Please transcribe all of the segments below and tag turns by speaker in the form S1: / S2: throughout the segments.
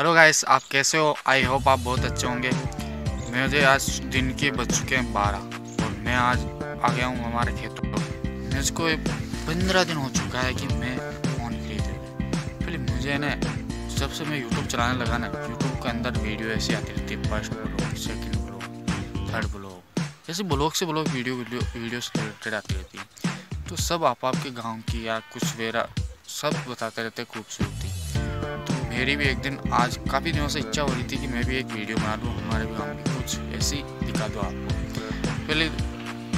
S1: Hello guys आप कैसे हो? आई होप आप बहुत अच्छे होंगे। मुझे आज दिन के बज चुके हैं बारह और मैं आज आ गया हूँ हमारे खेतों में मुझको पंद्रह दिन हो चुका है कि मैं फ़ोन खरीदे पहले मुझे ना, जब से मैं यूट्यूब चलाने लगा ना यूट्यूब के अंदर वीडियो ऐसी आती रहती है, first blog, second blog, third blog, जैसे ब्लॉग से ब्लॉग, वीडियो वीडियो से रिलेटेड आती रहती है। तो सब आप आपके गाँव की या कुछ वेरा, सब बताते रहते खूबसूरती। मेरी भी एक दिन आज काफ़ी दिनों से इच्छा हो रही थी कि मैं भी एक वीडियो बना लूँ, हमारे गाँव की कुछ ऐसी दिखा दूँ आपको। पहले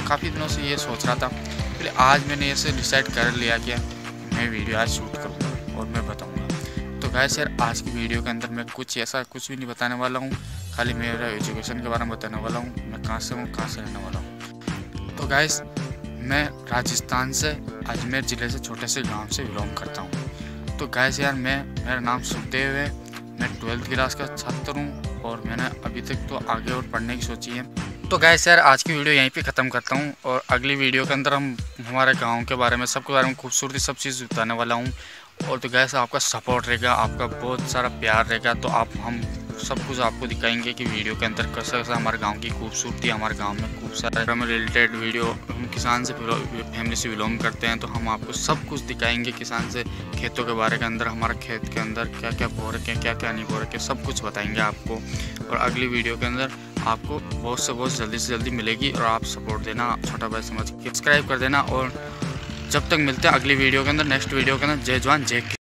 S1: काफ़ी दिनों से ये सोच रहा था, पहले आज मैंने ऐसे डिसाइड कर लिया कि मैं वीडियो आज शूट करूँगा और मैं बताऊँगा। तो गैस यार, आज की वीडियो के अंदर मैं कुछ ऐसा कुछ भी नहीं बताने वाला हूँ, खाली मेरा एजुकेशन के बारे में बताने वाला हूँ, मैं कहाँ से हूँ, कहाँ से रहने वाला हूँ। तो गैस मैं राजस्थान से, अजमेर ज़िले से छोटे से गाँव से बिलोंग करता हूँ। तो गैस यार, मैं, मेरा नाम सुखदेव है। मैं ट्वेल्थ क्लास का छात्र हूँ और मैंने अभी तक तो आगे और पढ़ने की सोची है। तो गैस यार, आज की वीडियो यहीं पे ख़त्म करता हूँ और अगली वीडियो के अंदर हम हमारे गाँव के बारे में, सबके बारे में खूबसूरती सब चीज़ बताने वाला हूँ। और तो गैस आपका सपोर्ट रहेगा, आपका बहुत सारा प्यार रहेगा तो आप हम सब कुछ आपको दिखाएँगे कि वीडियो के अंदर कैसा कैसा हमारे गाँव की खूबसूरती, हमारे गाँव में खूब सारे में रिलेटेड वीडियो हम किसान से फैमिली से बिलोंग करते हैं तो हम आपको सब कुछ दिखाएँगे किसान से, खेतों के बारे के अंदर, हमारे खेत के अंदर क्या क्या बो रखे हैं क्या क्या नहीं बो रखे सब कुछ बताएँगे आपको। और अगली वीडियो के अंदर आपको बहुत से, बहुत जल्दी से जल्दी मिलेगी और आप सपोर्ट देना, छोटा भाई समझ सब्सक्राइब कर देना और जब तक मिलते हैं अगली वीडियो के अंदर नेक्स्ट वीडियो के अंदर, जय जवान, जय